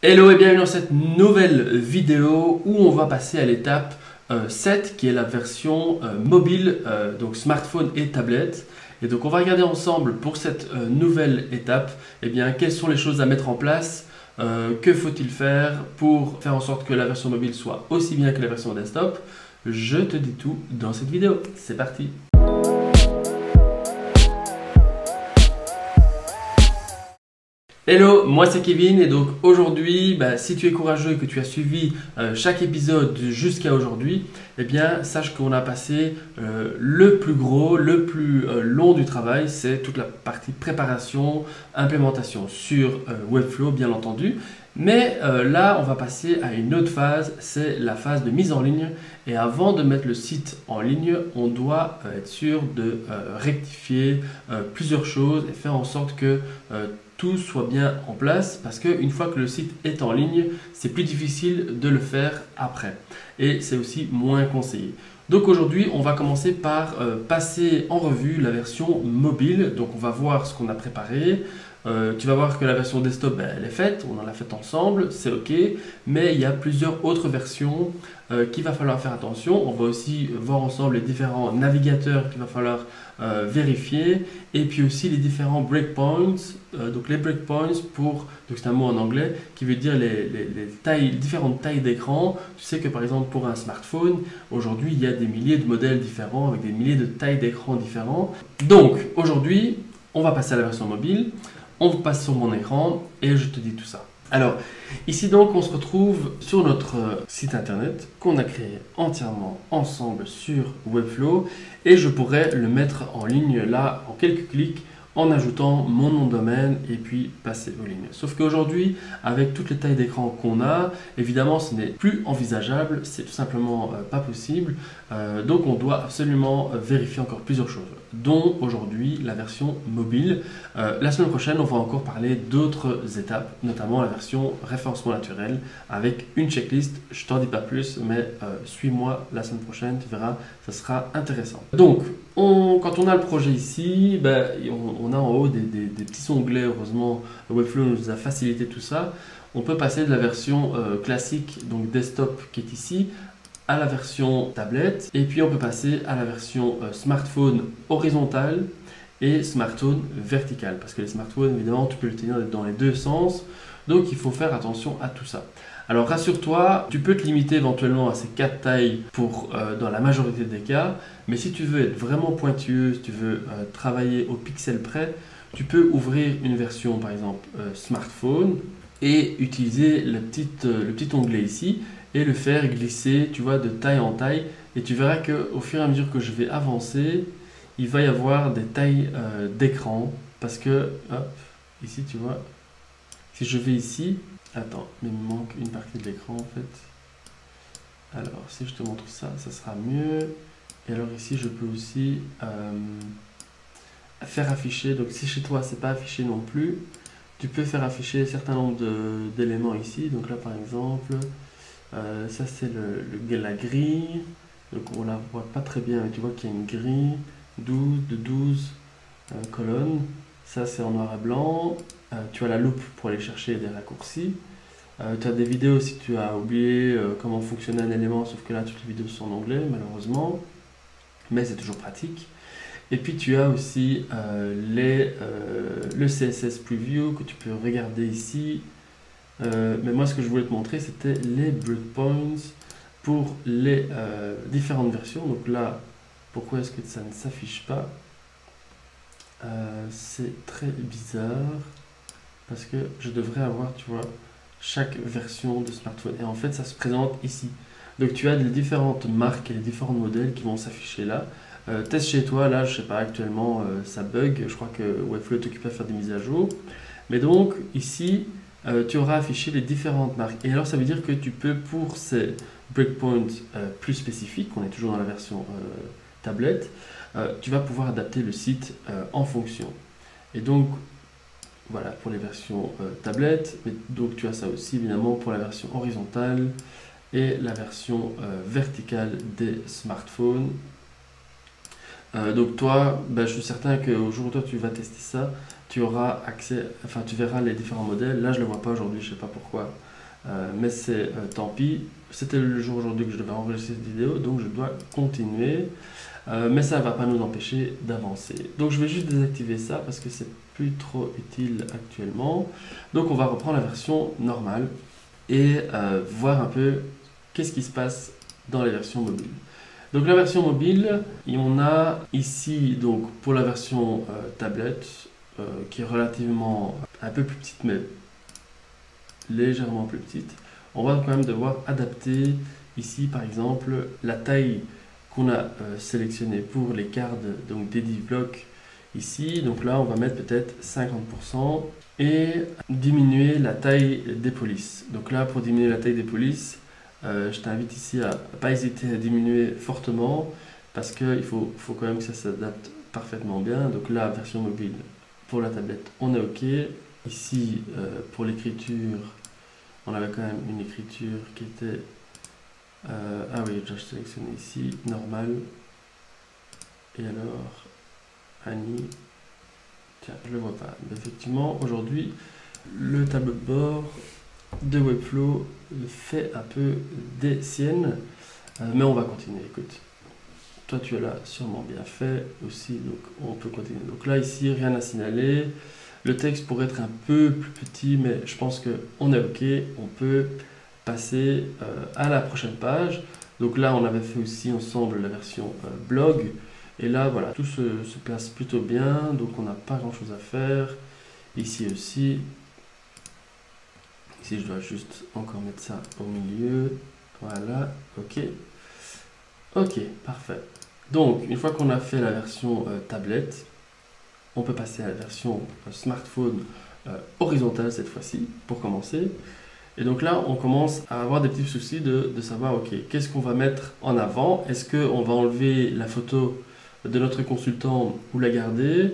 Hello et bienvenue dans cette nouvelle vidéo où on va passer à l'étape 7 euh, qui est la version euh, mobile, euh, donc smartphone et tablette. Et donc on va regarder ensemble pour cette nouvelle étape, eh bien, quelles sont les choses à mettre en place, que faut-il faire pour faire en sorte que la version mobile soit aussi bien que la version desktop. Je te dis tout dans cette vidéo. C'est parti Hello, moi c'est Kevin et donc aujourd'hui, bah, si tu es courageux et que tu as suivi euh, chaque épisode jusqu'à aujourd'hui, eh bien sache qu'on a passé euh, le plus gros, le plus euh, long du travail, c'est toute la partie préparation, implémentation sur Webflow bien entendu. Mais là, on va passer à une autre phase, c'est la phase de mise en ligne. Et avant de mettre le site en ligne, on doit être sûr de rectifier plusieurs choses et faire en sorte que tout soit bien en place parce qu'une fois que le site est en ligne, c'est plus difficile de le faire après. Et c'est aussi moins conseillé. Donc aujourd'hui, on va commencer par euh, passer en revue la version mobile. Donc on va voir ce qu'on a préparé. Euh, tu vas voir que la version desktop, ben, elle est faite, on en a fait ensemble, c'est ok, mais il y a plusieurs autres versions euh, qu'il va falloir faire attention. On va aussi voir ensemble les différents navigateurs qu'il va falloir euh, vérifier, et puis aussi les différents breakpoints. donc les breakpoints, pour, c'est un mot en anglais, qui veut dire les, tailles, différentes tailles d'écran. Tu sais que par exemple pour un smartphone, aujourd'hui il y a des milliers de modèles différents avec des milliers de tailles d'écran différents. Donc aujourd'hui, on va passer à la version mobile on passe sur mon écran et je te dis tout ça. Alors, ici donc, on se retrouve sur notre euh, site internet qu'on a créé entièrement ensemble sur Webflow et je pourrais le mettre en ligne là en quelques clics en ajoutant mon nom de domaine et puis passer aux lignes. Sauf qu'aujourd'hui, avec toutes les tailles d'écran qu'on a, évidemment, ce n'est plus envisageable, c'est tout simplement euh, pas possible. Euh, donc, on doit absolument vérifier encore plusieurs choses dont aujourd'hui la version mobile. Euh, la semaine prochaine, on va encore parler d'autres étapes, notamment la version référencement naturel avec une checklist. Je t'en dis pas plus, mais euh, suis-moi la semaine prochaine, tu verras, ça sera intéressant. Donc, quand on a le projet ici, ben, on, a en haut des, petits onglets, heureusement, Webflow nous a facilité tout ça. On peut passer de la version euh, classique, donc desktop qui est ici, la version tablette et puis on peut passer à la version euh, smartphone horizontale et smartphone vertical parce que les smartphones évidemment tu peux le tenir dans les deux sens donc il faut faire attention à tout ça. Alors rassure-toi, tu peux te limiter éventuellement à ces quatre tailles pour euh, dans la majorité des cas, mais si tu veux être vraiment pointueux, si tu veux euh, travailler au pixel près, tu peux ouvrir une version par exemple smartphone et utiliser le le petit onglet ici et le faire glisser, tu vois, de taille en taille. Et tu verras que au fur et à mesure que je vais avancer, il va y avoir des tailles euh, d'écran. Parce que, hop, ici, tu vois, si je vais ici, attends, mais il me manque une partie de l'écran en fait. Alors, si je te montre ça, ça sera mieux. Et alors ici, je peux aussi euh, faire afficher. Donc, si chez toi, c'est pas affiché non plus, tu peux faire afficher un certain nombre d'éléments ici. Donc là, par exemple, euh, ça c'est le, la grille. Donc on la voit pas très bien, mais tu vois qu'il y a une grille 12 de 12 euh, colonnes. Ça c'est en noir et blanc. Euh, tu as la loupe pour aller chercher des raccourcis. tu as des vidéos si tu as oublié comment fonctionnait un élément, sauf que là toutes les vidéos sont en anglais malheureusement. Mais c'est toujours pratique. Et puis tu as aussi le CSS Preview que tu peux regarder ici euh, mais moi, ce que je voulais te montrer, c'était les breakpoints pour les euh, différentes versions. Donc là, pourquoi est-ce que ça ne s'affiche pas? Euh, C'est très bizarre parce que je devrais avoir, tu vois, chaque version de smartphone. Et en fait, ça se présente ici. Donc tu as les différentes marques et les différents modèles qui vont s'afficher là. test chez toi, là, je sais pas, actuellement, ça bug. Je crois que Webflow est occupé à faire des mises à jour. Mais donc, ici, euh, tu auras affiché les différentes marques. Et alors, ça veut dire que tu peux, pour ces breakpoints euh, plus spécifiques, on est toujours dans la version euh, tablette, tu vas pouvoir adapter le site en fonction. Et donc, voilà pour les versions tablettes. Mais donc, tu as ça aussi, évidemment, pour la version horizontale et la version verticale des smartphones. donc toi, ben, je suis certain qu'au jour où toi tu vas tester ça, tu auras accès, enfin tu verras les différents modèles. Là, je ne le vois pas aujourd'hui, je ne sais pas pourquoi. Euh, mais c'est tant pis. C'était le jour aujourd'hui que je devais enregistrer cette vidéo, donc je dois continuer. mais ça ne va pas nous empêcher d'avancer. Donc je vais juste désactiver ça parce que c'est plus trop utile actuellement. Donc on va reprendre la version normale et voir un peu qu'est-ce qui se passe dans les versions mobiles. Donc la version mobile, on a ici donc pour la version euh, tablette euh, qui est relativement un peu plus petite mais légèrement plus petite. On va quand même devoir adapter ici par exemple la taille qu'on a euh, sélectionnée pour les cartes donc des div blocks ici. Donc là on va mettre peut-être 50% et diminuer la taille des polices. Donc là pour diminuer la taille des polices euh, je t'invite ici à pas hésiter à diminuer fortement parce qu'il faut, faut quand même que ça s'adapte parfaitement bien. Donc là, version mobile pour la tablette, on est OK. Ici, euh, pour l'écriture, on avait quand même une écriture qui était... Euh, ah oui, j'ai sélectionné ici, normal. Et alors, Annie, tiens, je le vois pas. effectivement, aujourd'hui, le tableau de bord de Webflow fait un peu des siennes, euh, mais on va continuer. Écoute, toi tu l'as sûrement bien fait aussi, donc on peut continuer. Donc là ici, rien à signaler. Le texte pourrait être un peu plus petit, mais je pense qu'on est OK. On peut passer euh, à la prochaine page. Donc là, on avait fait aussi ensemble la version euh, blog. Et là, voilà, tout se, se place plutôt bien. Donc on n'a pas grand-chose à faire. Ici aussi, Ici, je dois juste encore mettre ça au milieu. Voilà, ok. Ok, parfait. Donc, une fois qu'on a fait la version euh, tablette, on peut passer à la version euh, smartphone euh, horizontale cette fois-ci, pour commencer. Et donc là, on commence à avoir des petits soucis de, de savoir, ok, qu'est-ce qu'on va mettre en avant? Est-ce qu'on va enlever la photo de notre consultant ou la garder?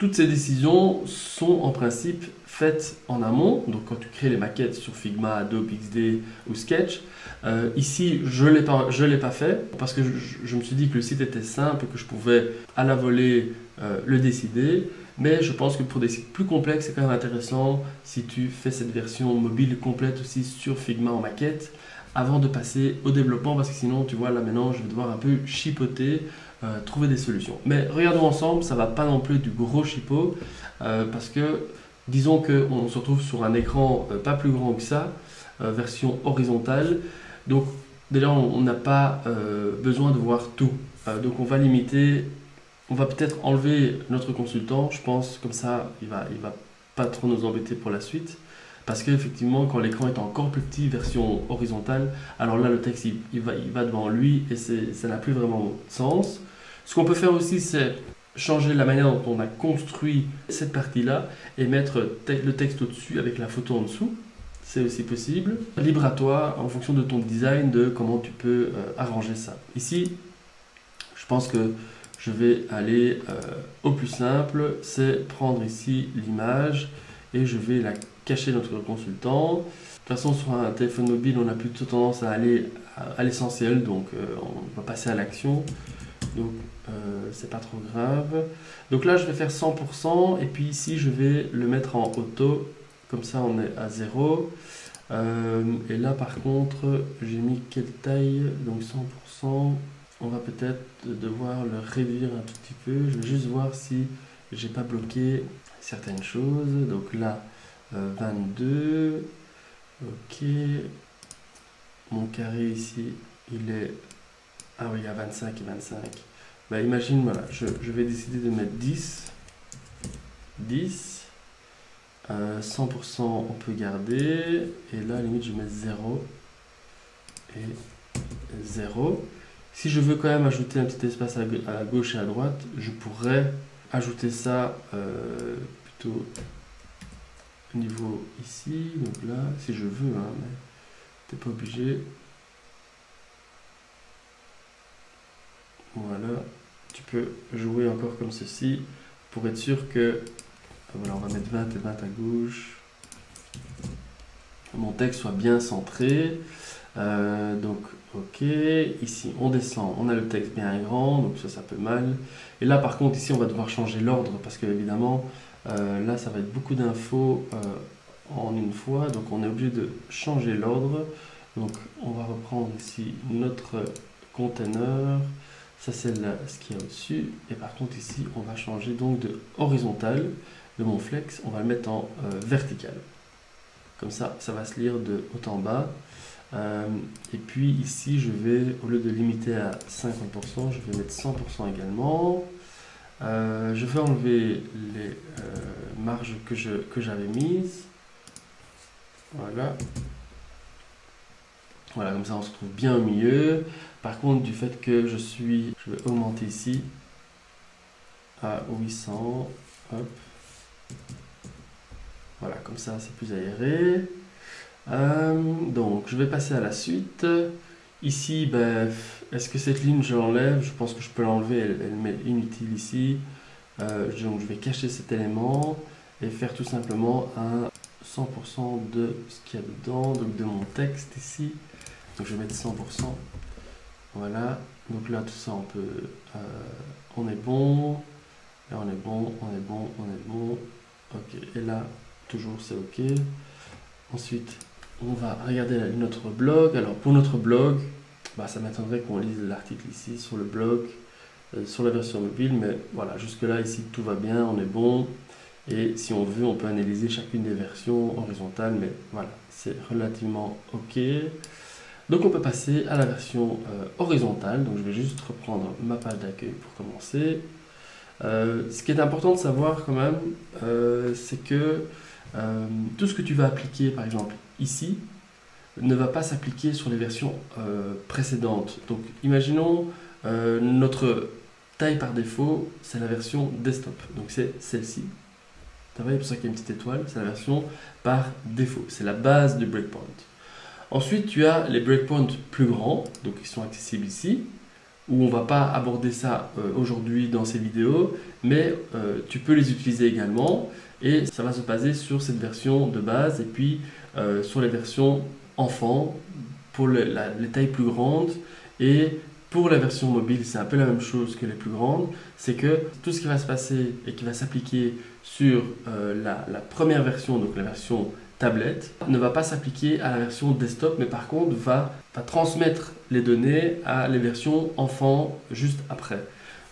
Toutes ces décisions sont en principe faites en amont. Donc quand tu crées les maquettes sur Figma, Adobe XD ou Sketch, euh, ici je ne l'ai pas fait parce que je, me suis dit que le site était simple, que je pouvais à la volée euh, le décider. Mais je pense que pour des sites plus complexes, c'est quand même intéressant si tu fais cette version mobile complète aussi sur Figma en maquette avant de passer au développement parce que sinon tu vois là maintenant je vais devoir un peu chipoter euh, trouver des solutions. Mais regardons ensemble, ça va pas non plus du gros chipot, euh, parce que disons qu'on se retrouve sur un écran euh, pas plus grand que ça, version horizontale. Donc déjà on n'a pas besoin de voir tout. donc on va limiter, on va peut-être enlever notre consultant, je pense, comme ça il va, il va pas trop nous embêter pour la suite. Parce qu'effectivement, quand l'écran est encore plus petit, version horizontale, alors là, le texte, il, va, il va devant lui et ça n'a plus vraiment de sens. Ce qu'on peut faire aussi, c'est changer la manière dont on a construit cette partie-là et mettre le texte au-dessus avec la photo en dessous. C'est aussi possible. Libre à toi, en fonction de ton design, de comment tu peux euh, arranger ça. Ici, je pense que je vais aller euh, au plus simple, c'est prendre ici l'image et je vais la cacher notre consultant. De toute façon, sur un téléphone mobile, on a plutôt tendance à aller à, l'essentiel, donc euh, on va passer à l'action. C'est pas trop grave. Donc là je vais faire 100% et puis ici je vais le mettre en auto, comme ça on est à 0. Euh, et là par contre j'ai mis quelle taille, donc 100%. On va peut-être devoir le réduire un tout petit peu. Je vais juste voir si j'ai pas bloqué certaines choses. Donc là 22. Euh, ok. Mon carré ici il est ah oui, il y a 25 et 25. Bah, imagine, voilà, je, vais décider de mettre 10. 10. 100% on peut garder. Et là, à la limite, je mets 0. Et 0. Si je veux quand même ajouter un petit espace à, gauche et à droite, je pourrais ajouter ça euh, plutôt au niveau ici. Donc là, si je veux, hein, mais t'es pas obligé. Voilà, tu peux jouer encore comme ceci pour être sûr que, voilà, on va mettre 20 et 20 à gauche, mon texte soit bien centré. Euh, donc, ok, ici on descend, on a le texte bien grand, donc ça, ça peut mal. Et là, par contre, ici, on va devoir changer l'ordre parce que évidemment, Euh, là, ça va être beaucoup d'infos en une fois, donc on est obligé de changer l'ordre. Donc on va reprendre ici notre container. Ça c'est ce qu'il y a au-dessus. Et par contre ici, on va changer donc de horizontal de mon flex. On va le mettre en vertical. Comme ça, ça va se lire de haut en bas. Euh, et puis ici, je vais, au lieu de limiter à 50%, je vais mettre 100% également. Euh, je vais enlever les euh, marges que j'avais mises. Voilà. Voilà, comme ça on se trouve bien au milieu. Par contre, du fait que je suis, je vais augmenter ici à 800. Hop. Voilà, comme ça c'est plus aéré. Euh, donc, je vais passer à la suite. Ici, ben, est-ce que cette ligne, je l'enlève? Je pense que je peux l'enlever, elle, m'est inutile ici. Euh, donc, je vais cacher cet élément et faire tout simplement un 100% de ce qu'il y a dedans, donc de mon texte ici. Donc, je vais mettre 100%. Voilà. Donc là, tout ça, on peut... Euh, on est bon. Là, on est bon, on est bon, on est bon. Ok. Et là, toujours, c'est ok. Ensuite, on va regarder notre blog. Alors pour notre blog, bah, ça m'attendrait qu'on lise l'article ici sur le blog, euh, sur la version mobile, mais voilà, jusque-là ici tout va bien, on est bon. Et si on veut, on peut analyser chacune des versions horizontales, mais voilà, c'est relativement ok. Donc on peut passer à la version euh, horizontale. Donc je vais juste reprendre ma page d'accueil pour commencer. Euh, ce qui est important de savoir quand même, c'est que tout ce que tu vas appliquer, par exemple ici ne va pas s'appliquer sur les versions euh, précédentes. Donc imaginons euh, notre taille par défaut, c'est la version desktop. Donc c'est celle-ci. Voyez, pour ça qu'il y a une petite étoile, c'est la version par défaut. C'est la base du breakpoint. Ensuite, tu as les breakpoints plus grands, donc ils sont accessibles ici, où on ne va pas aborder ça euh, aujourd'hui dans ces vidéos, mais tu peux les utiliser également, et ça va se baser sur cette version de base, et puis euh, sur les versions enfants pour les tailles plus grandes et pour la version mobile, c'est un peu la même chose que les plus grandes, c'est que tout ce qui va se passer et qui va s'appliquer sur euh, la, première version, donc la version tablette, ne va pas s'appliquer à la version desktop, mais par contre va, transmettre les données à les versions enfants juste après.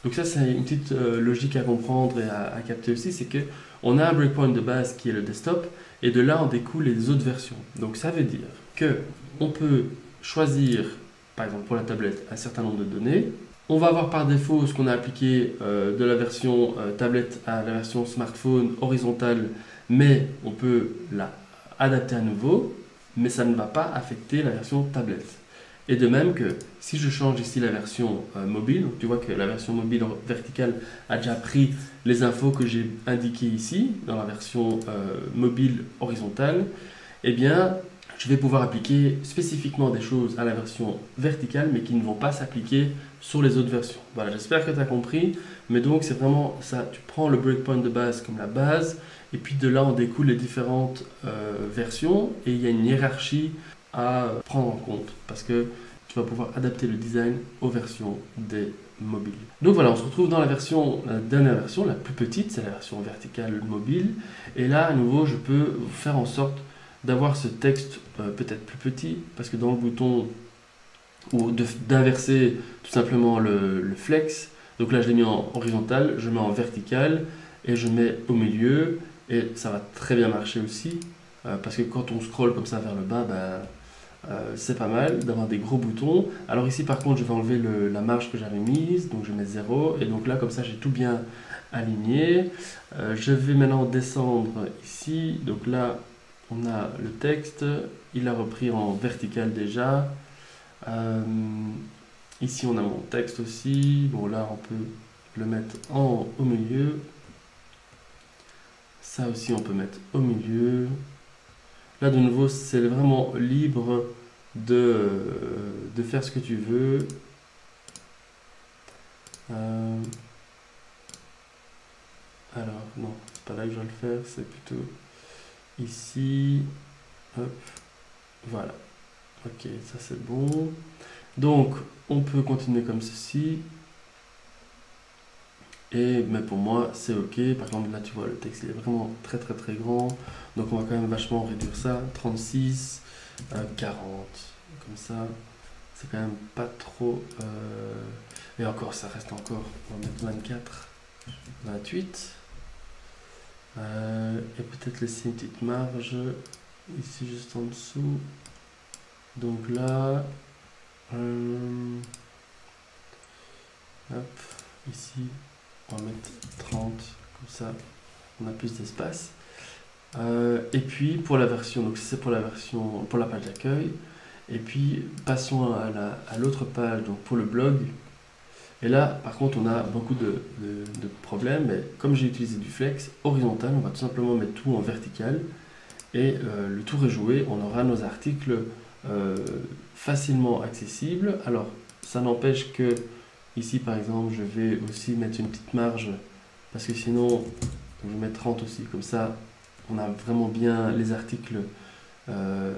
Donc ça, c'est une petite euh, logique à comprendre et à, capter aussi, c'est que on a un breakpoint de base qui est le desktop, et de là en découlent les autres versions. Donc ça veut dire que on peut choisir, par exemple pour la tablette, un certain nombre de données. On va avoir par défaut ce qu'on a appliqué euh, de la version euh, tablette à la version smartphone horizontale, mais on peut la adapter à nouveau, mais ça ne va pas affecter la version tablette. Et de même que si je change ici la version euh, mobile, tu vois que la version mobile verticale a déjà pris les infos que j'ai indiquées ici dans la version euh, mobile horizontale, eh bien je vais pouvoir appliquer spécifiquement des choses à la version verticale mais qui ne vont pas s'appliquer sur les autres versions. Voilà, j'espère que tu as compris, mais donc c'est vraiment ça, tu prends le breakpoint de base comme la base et puis de là on découle les différentes euh, versions et il y a une hiérarchie à prendre en compte parce que tu vas pouvoir adapter le design aux versions des mobiles. Donc voilà, on se retrouve dans la version, la dernière version, la plus petite, c'est la version verticale mobile. Et là, à nouveau, je peux faire en sorte d'avoir ce texte euh, peut-être plus petit parce que dans le bouton ou d'inverser tout simplement le, le, flex. Donc là, je l'ai mis en horizontal, je mets en vertical et je mets au milieu et ça va très bien marcher aussi euh, parce que quand on scrolle comme ça vers le bas, ben, euh, c'est pas mal d'avoir des gros boutons. Alors ici par contre je vais enlever la marge que j'avais mise, donc je mets 0 et donc là comme ça j'ai tout bien aligné. Euh, je vais maintenant descendre ici, donc là on a le texte, il a repris en vertical déjà. Ici on a mon texte aussi, bon là on peut le mettre en, au milieu. Ça aussi on peut mettre au milieu. Là, de nouveau, c'est vraiment libre de, de, faire ce que tu veux. Euh, alors, non, c'est pas là que je vais le faire, c'est plutôt ici. Hop, voilà. Ok, ça c'est bon. Donc, on peut continuer comme ceci. Et, mais pour moi, c'est ok. Par exemple, là, tu vois, le texte il est vraiment très très très grand. Donc, on va quand même vachement réduire ça. 36, 40. Comme ça, c'est quand même pas trop. euh, Et encore, ça reste encore. On va mettre 24, 28. Euh, et peut-être laisser une petite marge ici juste en dessous. Donc là, euh, hop, ici, on va mettre 30, comme ça on a plus d'espace. Euh, et puis pour la version, donc c'est pour la version, pour la page d'accueil. Et puis passons à la- à l'autre page, donc pour le blog. Et là, par contre, on a beaucoup de problèmes. Mais comme j'ai utilisé du flex horizontal, on va tout simplement mettre tout en vertical. Et euh, le tour est joué, on aura nos articles euh, facilement accessibles. Alors, ça n'empêche que ici, par exemple, je vais aussi mettre une petite marge parce que sinon, je vais mettre 30 aussi. Comme ça, on a vraiment bien les articles euh,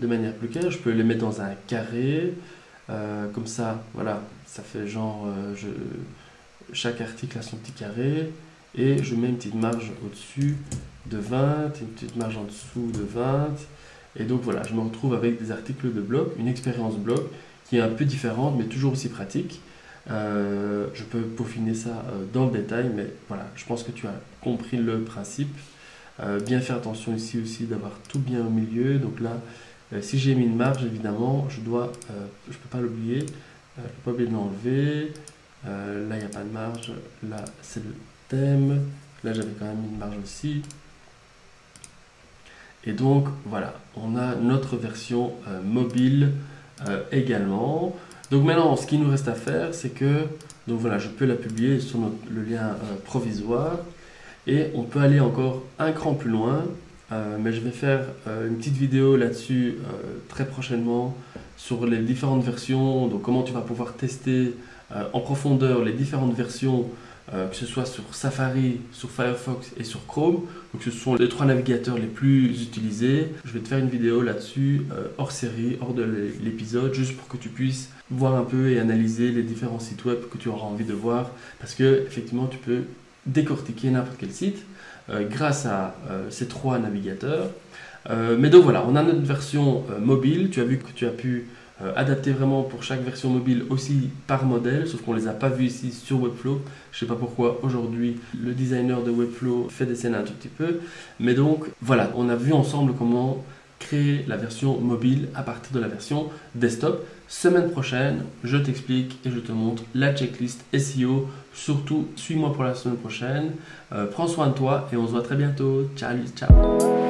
de manière plus claire. Je peux les mettre dans un carré. euh, comme ça, voilà, ça fait genre, euh, je, chaque article a son petit carré. Et je mets une petite marge au-dessus de 20, une petite marge en dessous de 20. Et donc voilà, je me retrouve avec des articles de blog, une expérience blog qui est un peu différente, mais toujours aussi pratique. Euh, je peux peaufiner ça euh, dans le détail, mais voilà, je pense que tu as compris le principe. Euh, bien faire attention ici aussi d'avoir tout bien au milieu. Donc là, si j'ai mis une marge, évidemment, je dois, je peux pas l'oublier, je peux pas oublier de l'enlever. Là, il n'y a pas de marge. Là, c'est le thème. Là, j'avais quand même mis une marge aussi. Et donc, voilà, on a notre version mobile également. Donc maintenant, ce qu'il nous reste à faire, c'est que, voilà, je peux la publier sur le lien euh, provisoire. Et on peut aller encore un cran plus loin. Euh, mais je vais faire euh, une petite vidéo là-dessus très prochainement sur les différentes versions, donc comment tu vas pouvoir tester en profondeur les différentes versions, euh, que ce soit sur Safari, sur Firefox et sur Chrome. Donc ce sont les trois navigateurs les plus utilisés. Je vais te faire une vidéo là-dessus, euh, hors série, hors de l'é- l'épisode, juste pour que tu puisses voir un peu et analyser les différents sites web que tu auras envie de voir. Parce que effectivement, tu peux décortiquer n'importe quel site euh, grâce à ces trois navigateurs. Mais donc voilà, on a notre version mobile. Tu as vu que tu as pu euh, adapter vraiment pour chaque version mobile aussi par modèle, sauf qu'on ne les a pas vus ici sur Webflow. Je ne sais pas pourquoi aujourd'hui le designer de Webflow fait des scènes un tout petit peu. Mais donc voilà, on a vu ensemble comment créer la version mobile à partir de la version desktop. Semaine prochaine, je t'explique et je te montre la checklist SEO. Surtout, suis-moi pour la semaine prochaine. Euh, prends soin de toi et on se voit très bientôt. Ciao, ciao.